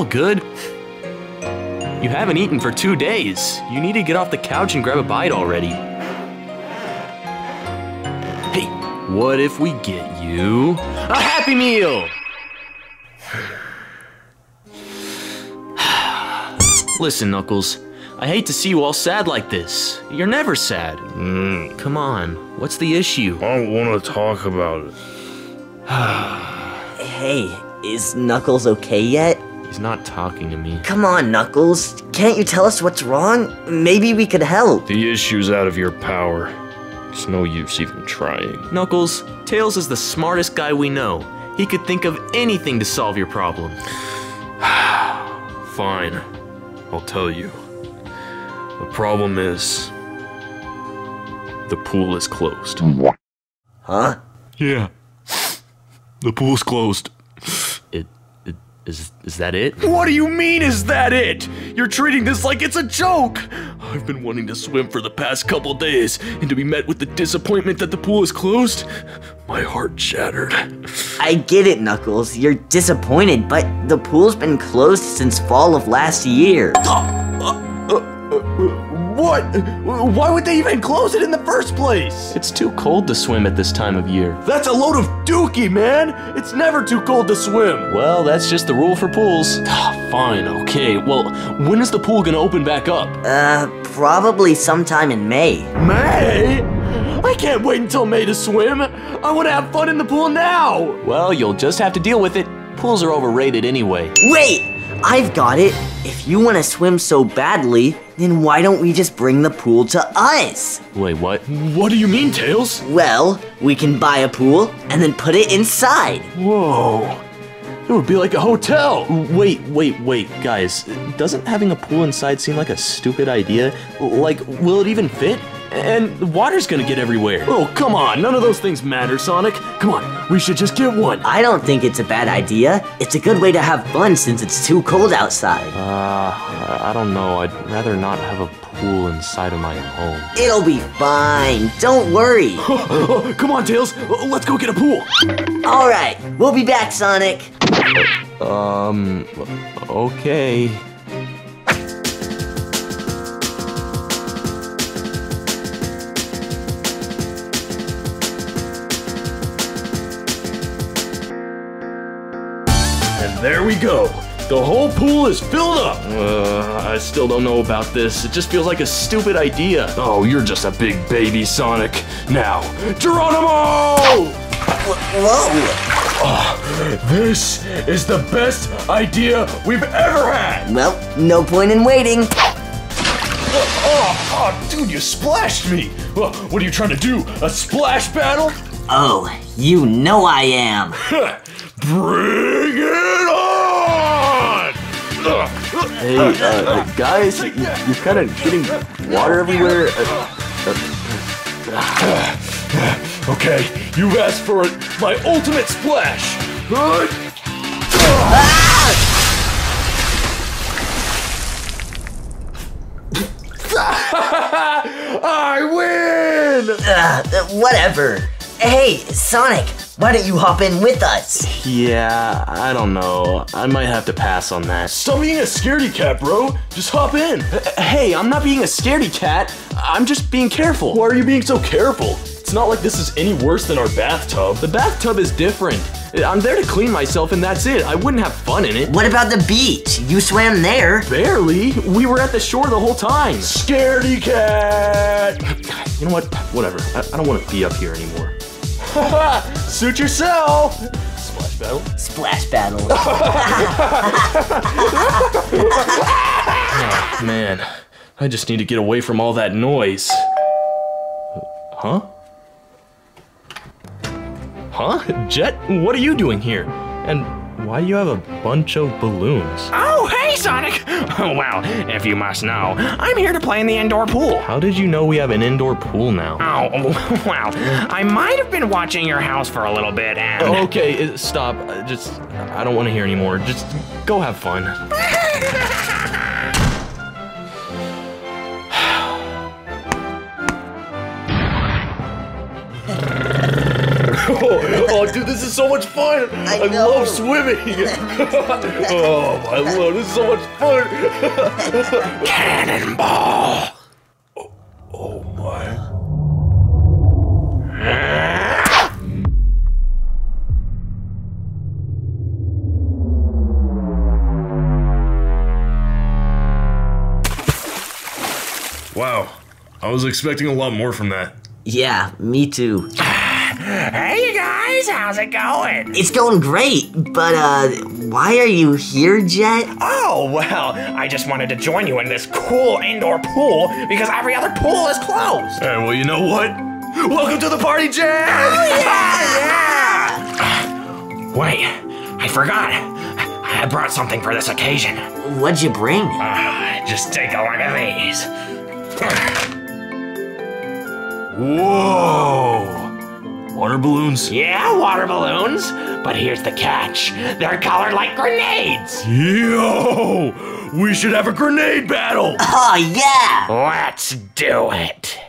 Knuckles, are you all good? You haven't eaten for two days. You need to get off the couch and grab a bite already. Hey, what if we get you a Happy Meal? Listen, Knuckles, I hate to see you all sad like this. You're never sad. Mm, Come on, what's the issue? I don't want to talk about it. Hey, is Knuckles okay yet? He's not talking to me. Come on, Knuckles. Can't you tell us what's wrong? Maybe we could help. The issue's out of your power. It's no use even trying. Knuckles, Tails is the smartest guy we know. He could think of anything to solve your problem. Fine. I'll tell you. The problem is. The pool is closed. Huh? Yeah. The pool's closed. It, it is is that it? What do you mean, is that it? You're treating this like it's a joke! I've been wanting to swim for the past couple days, and to be met with the disappointment that the pool is closed, my heart shattered. I get it, Knuckles. You're disappointed, but the pool's been closed since fall of last year. What? Why would they even close it in the first place? It's too cold to swim at this time of year. That's a load of dookie, man! It's never too cold to swim! Well, that's just the rule for pools. Fine, okay. Well, when is the pool gonna open back up? Uh, probably sometime in May. May? I can't wait until May to swim! I want to have fun in the pool now! Well, you'll just have to deal with it. Pools are overrated anyway. Wait! I've got it. If you want to swim so badly, then why don't we just bring the pool to us? Wait, what? What do you mean, Tails? Well, we can buy a pool and then put it inside. Whoa. It would be like a hotel! Wait, wait, wait, guys. Doesn't having a pool inside seem like a stupid idea? Like, will it even fit? And the water's gonna get everywhere. Oh, come on, none of those things matter, Sonic. Come on, we should just get one. I don't think it's a bad idea. It's a good way to have fun since it's too cold outside. Uh, I don't know. I'd rather not have a pool inside of my home. It'll be fine. Don't worry. Oh, come on, Tails, let's go get a pool. All right, we'll be back, Sonic. Um, okay. There we go. The whole pool is filled up. Uh, I still don't know about this. It just feels like a stupid idea. Oh, you're just a big baby, Sonic. Now, Geronimo! Whoa. Ah, this is the best idea we've ever had. Well, no point in waiting. Oh, oh, dude, you splashed me. What are you trying to do? A splash battle? Oh, you know I am. Bring it on! Hey, uh, guys, you, you're kind of getting water everywhere. Uh, Okay, you asked for it. My ultimate splash. Uh, I win! Uh, whatever. Hey, Sonic, why don't you hop in with us? yeah, I don't know. I might have to pass on that. Stop being a scaredy cat, bro. Just hop in. Uh, hey, I'm not being a scaredy cat. I'm just being careful. Why are you being so careful? It's not like this is any worse than our bathtub. The bathtub is different. Uh, I'm there to clean myself and that's it. I wouldn't have fun in it. What about the beach? You swam there. Barely. We were at the shore the whole time. Scaredy cat! You know what? Whatever. I, I don't want to be up here anymore. Suit yourself! Splash battle. Splash battle. oh, Man, I just need to get away from all that noise. Huh? Huh? Jet, what are you doing here? And why do you have a bunch of balloons? Hey, Sonic! Oh, well, if you must know, I'm here to play in the indoor pool. How did you know we have an indoor pool now? Oh, well, I might have been watching your house for a little bit and. Okay, stop. Just, I don't want to hear anymore. Just go have fun. oh, dude, this is so much fun. I, know. love swimming. oh, my lord, this is so much fun. Cannonball. Oh, oh, my. Wow, I was expecting a lot more from that. Yeah, me too. Hey, guys, how's it going? It's going great, but uh, why are you here, Jet? Oh, well, I just wanted to join you in this cool indoor pool because every other pool is closed. Hey, well, you know what? Welcome to the party, Jam! Oh, yeah! Wait, I forgot. I brought something for this occasion. What'd you bring? Uh, just take a look at these. Whoa! Water balloons? Yeah, water balloons. But here's the catch they're colored like grenades. Yo! We should have a grenade battle! Oh, yeah! Let's do it.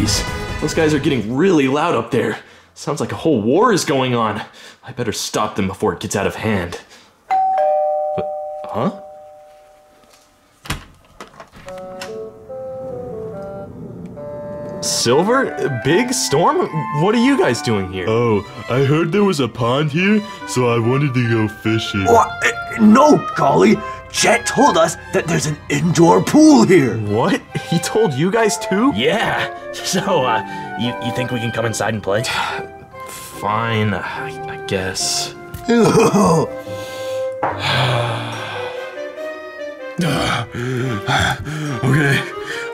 Jeez, those guys are getting really loud up there. Sounds like a whole war is going on. I better stop them before it gets out of hand. What? Huh? Silver? Big Storm? What are you guys doing here? Oh, I heard there was a pond here, so I wanted to go fishing. What? Uh, No, Golly. Jet told us that there's an indoor pool here. What? He told you guys too? Yeah. So, uh, you, you think we can come inside and play? Fine, I, I guess. Okay,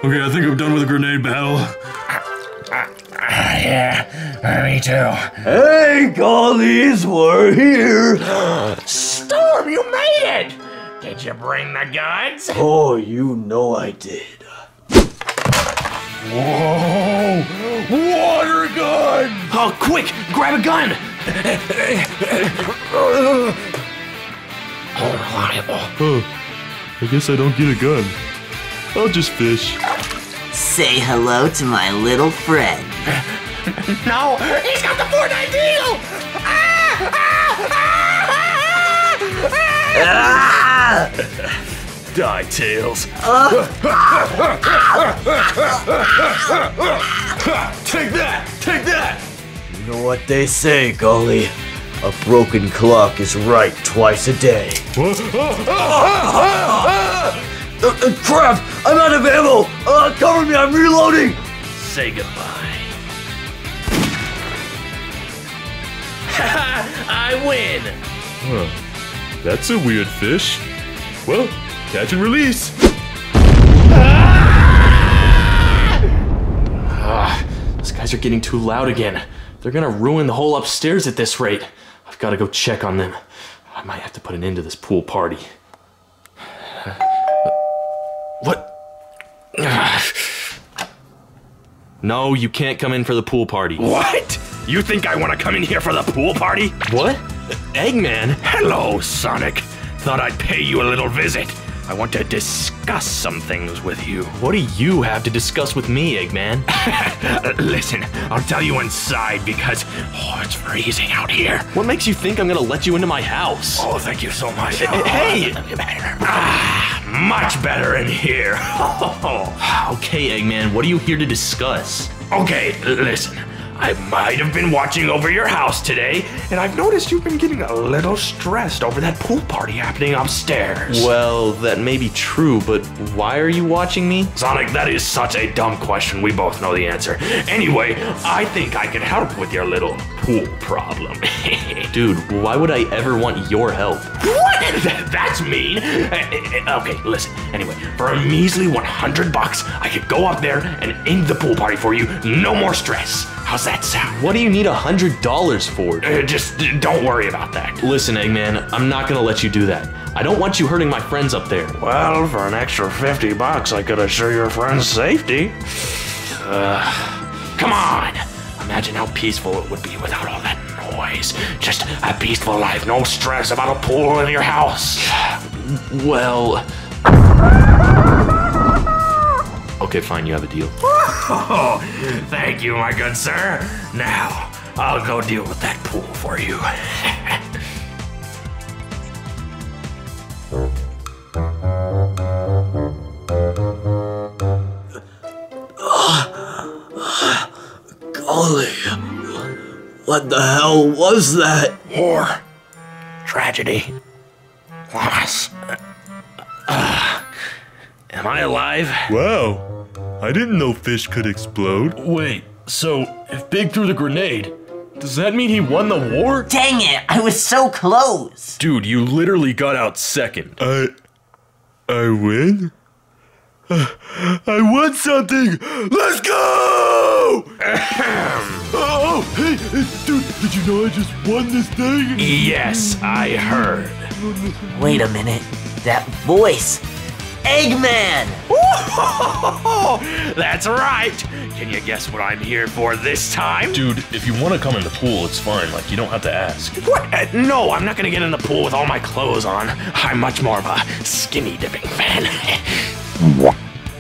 okay, I think I'm done with the grenade battle. yeah, me too. Hey, Gollies, we're here. Storm, you made it! Did you bring the guns? Oh, you know I did. Whoa! Water gun! Oh, quick! Grab a gun! Unreliable. Oh, I guess I don't get a gun. I'll just fish. Say hello to my little friend. No, he's got the Fortnite deal! Ah, ah, ah, ah, Die, Tails. Take that! Take that! You know what they say, Golly? A broken clock is right twice a day. Uh, uh, crap! I'm out of ammo! Uh, cover me, I'm reloading! Say goodbye. I win! Huh. That's a weird fish. Well, catch and release. Ah, These guys are getting too loud again. They're gonna ruin the whole upstairs at this rate. I've gotta go check on them. I might have to put an end to this pool party. What? No, you can't come in for the pool party. What? You think I want to come in here for the pool party? What? Eggman? Hello, Sonic. Thought I'd pay you a little visit. I want to discuss some things with you. What do you have to discuss with me, Eggman? Listen, I'll tell you inside because oh, it's freezing out here. What makes you think I'm gonna let you into my house? Oh, thank you so much. Hey! Ah, much better in here. Okay, Eggman, what are you here to discuss? okay, listen. I might have been watching over your house today, and I've noticed you've been getting a little stressed over that pool party happening upstairs. Well, that may be true, but why are you watching me? Sonic, that is such a dumb question. We both know the answer. Anyway, I think I can help with your little pool problem. Dude, why would I ever want your help? What? Th- That's mean. Uh, uh, Okay, listen. Anyway, for a measly 100 bucks, I could go up there and end the pool party for you. No more stress. How's that sound? What do you need a hundred dollars for? Uh, just don't worry about that. Listen, Eggman, I'm not gonna let you do that. I don't want you hurting my friends up there. Well, for an extra 50 bucks, I could assure your friend's safety. Uh, come on! Imagine how peaceful it would be without all that noise. Just a peaceful life, no stress about a pool in your house. Well. Okay, fine, you have a deal. Oh, thank you, my good sir. Now, I'll go deal with that pool for you. Golly. What the hell was that? War, tragedy, loss. Uh, am I alive? Wow. I didn't know fish could explode. Wait, so if Big threw the grenade, does that mean he won the war? Dang it, I was so close. Dude, you literally got out second. I. I win? I won something! Let's go! Oh, oh, hey, hey, dude, did you know I just won this thing? Yes, I heard. Wait a minute, that voice. Eggman! That's right. Can you guess what I'm here for this time? Dude, if you want to come in the pool, it's fine. Like, you don't have to ask. What? Uh, no, I'm not gonna get in the pool with all my clothes on. I'm much more of a skinny dipping fan.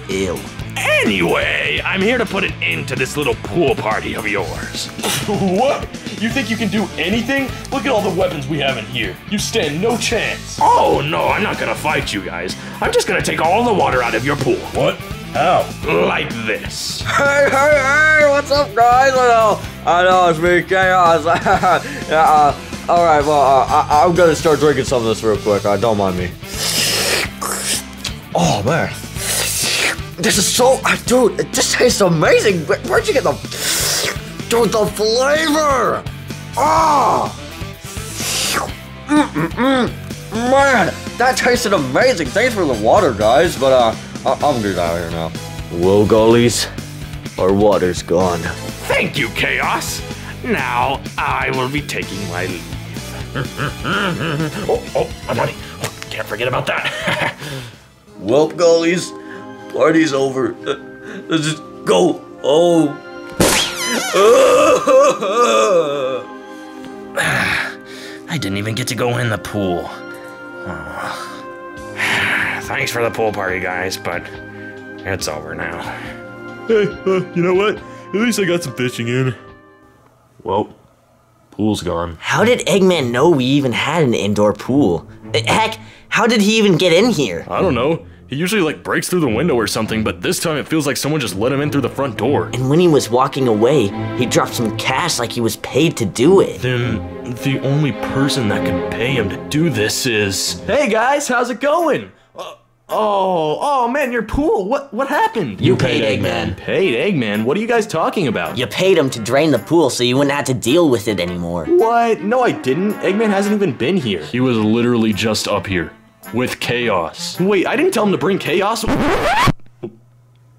Ew. Anyway, I'm here to put an end to this little pool party of yours. what? You think you can do anything? Look at all the weapons we have in here. You stand no chance. Oh no, I'm not gonna fight you guys. I'm just gonna take all the water out of your pool. What? How? Like this. Hey, hey, hey, what's up, guys? I know, I know, it's me, Chaos. yeah, uh, alright, well, uh, I, I'm gonna start drinking some of this real quick. Uh, don't mind me. Oh, man. This is so, uh, dude, it just tastes amazing. Where, where'd you get the, dude, the flavor? Oh! Mm-mm-mm. Man, that tasted amazing. Thanks for the water, guys, but, uh, I- I'm good out of here now. Whoa, goalies. Our water's gone. Thank you, Chaos. Now I will be taking my leave. oh, oh, my money. Oh, can't forget about that. Well, goalies, party's over. Uh, Let's just go. Oh. I didn't even get to go in the pool. Oh. Thanks for the pool party, guys, but it's over now. Hey, uh, you know what? At least I got some fishing in. Well, pool's gone. How did Eggman know we even had an indoor pool? Uh, Heck, how did he even get in here? I don't know. He usually like breaks through the window or something, but this time it feels like someone just let him in through the front door. And when he was walking away, he dropped some cash like he was paid to do it. Then the only person that can pay him to do this is. Hey guys, how's it going? Uh, oh, oh man, your pool. What what happened? You paid Eggman. Paid Eggman? What are you guys talking about? You paid him to drain the pool so you wouldn't have to deal with it anymore. What? No, I didn't. Eggman hasn't even been here. He was literally just up here with chaos. Wait, I didn't tell him to bring chaos.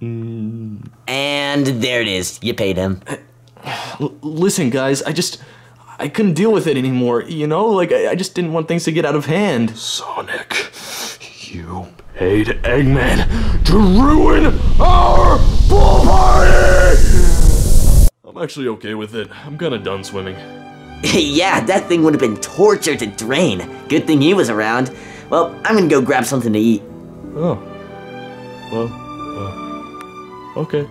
And there it is. You paid him. L- listen, guys, I just. I couldn't deal with it anymore, you know? Like, I, I just didn't want things to get out of hand. Sonic, you paid Eggman to ruin our pool party! I'm actually okay with it. I'm kinda done swimming. yeah, that thing would have been torture to drain. Good thing he was around. Well, I'm gonna go grab something to eat. Oh. Well, uh, okay.